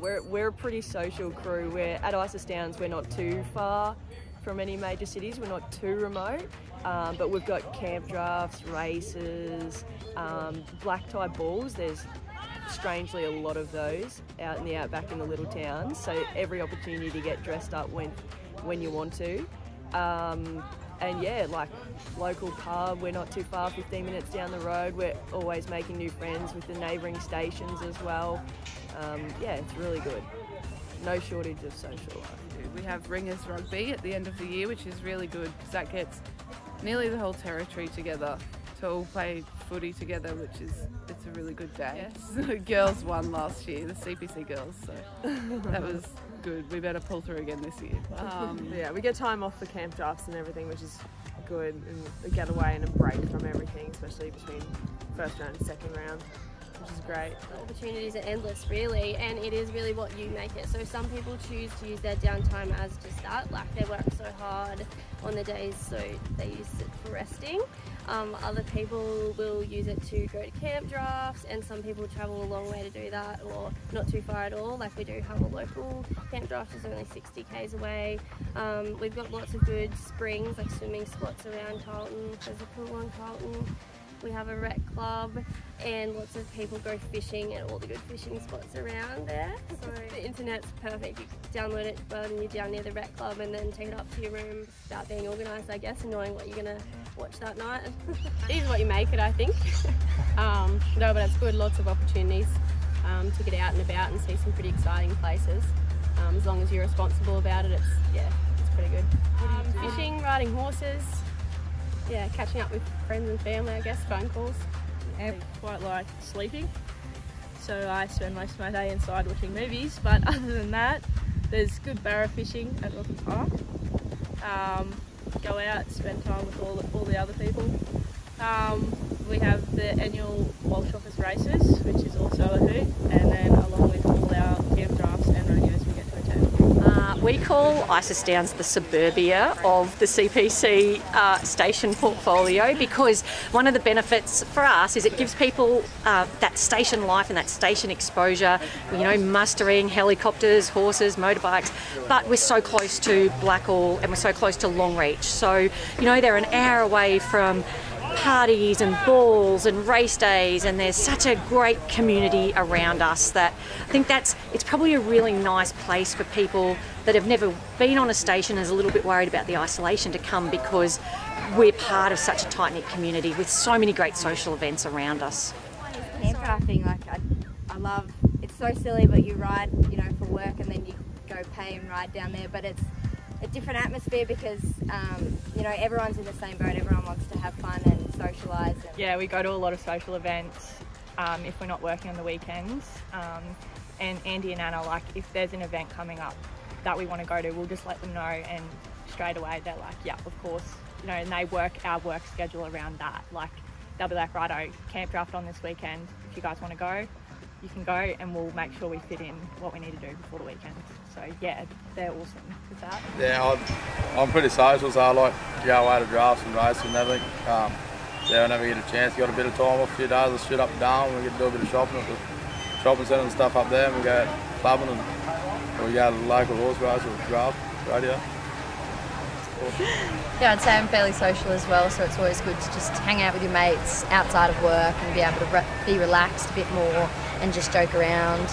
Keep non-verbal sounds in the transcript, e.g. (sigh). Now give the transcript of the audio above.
we're, we're a pretty social crew. We're at Isis Downs, we're not too far from any major cities, we're not too remote. Um, but we've got camp drafts, races, um, black tie balls. There's strangely a lot of those out in the outback in the little towns. So every opportunity to get dressed up when when you want to. Um, and yeah, like local pub, we're not too far, 15 minutes down the road. We're always making new friends with the neighbouring stations as well. Um, yeah, it's really good. No shortage of social life. We have Ringers Rugby at the end of the year, which is really good because that gets nearly the whole territory together to all play footy together, which is it's a really good day. Yes. (laughs) the girls won last year, the CPC girls, so that was good. We better pull through again this year. Um, (laughs) yeah, we get time off for camp drafts and everything, which is good, and a getaway and a break from everything, especially between first round and second round which is great. The opportunities are endless, really, and it is really what you make it. So some people choose to use their downtime as just that, like they work so hard on the days, so they use it for resting. Um, other people will use it to go to camp drafts, and some people travel a long way to do that, or not too far at all. Like we do have a local camp draft, is only 60 k's away. Um, we've got lots of good springs, like swimming spots around Carlton. There's a pool on Carlton. We have a rec club and lots of people go fishing at all the good fishing spots around there. So the internet's perfect. You download it when you're down near the rec club and then take it up to your room. Start being organised, I guess, and knowing what you're going to watch that night. (laughs) it is what you make it, I think. (laughs) um, no, but it's good. Lots of opportunities um, to get out and about and see some pretty exciting places. Um, as long as you're responsible about it, it's yeah, it's pretty good. Um, fishing, riding horses, yeah, catching up with friends and family, I guess, phone calls. I quite like sleeping, so I spend most of my day inside watching movies. But (laughs) other than that, there's good barra fishing at Rocky Park. Um, go out, spend time with all the, all the other people. Um, we have the annual Walsh Office races, which is also a hoot, and then along with all our camp drafts and rodeos we get to attend. Uh, we call Isis Downs the suburbia of the CPC uh, station portfolio because one of the benefits for us is it gives people uh, that station life and that station exposure, you know, mustering, helicopters, horses, motorbikes, but we're so close to Blackall and we're so close to Longreach. So, you know, they're an hour away from parties and balls and race days and there's such a great community around us that I think that's it's probably a really nice place for people that have never been on a station and is a little bit worried about the isolation to come because we're part of such a tight knit community with so many great social events around us. Camp like I, I love it's so silly but you ride, you know, for work and then you go pay and ride down there but it's a different atmosphere because um, you know everyone's in the same boat. Everyone wants to have fun and socialise. Yeah, we go to a lot of social events um, if we're not working on the weekends. Um, and Andy and Anna, like if there's an event coming up that we want to go to, we'll just let them know, and straight away they're like, yeah, of course, you know, and they work our work schedule around that. Like they'll be like, righto, camp draft on this weekend. If you guys want to go, you can go and we'll make sure we fit in what we need to do before the weekend. So yeah, they're awesome with that. Yeah, I'm, I'm pretty social, so I like to go away to drafts and races and everything. Um, yeah, whenever you get a chance, got a bit of time off a few days, I shoot up and down, we get to do a bit of shopping at the shopping centre and stuff up there, and we go clubbing and we go to the local horse race or draft, radio. (laughs) Yeah, I'd say I'm fairly social as well, so it's always good to just hang out with your mates outside of work and be able to re be relaxed a bit more and just joke around.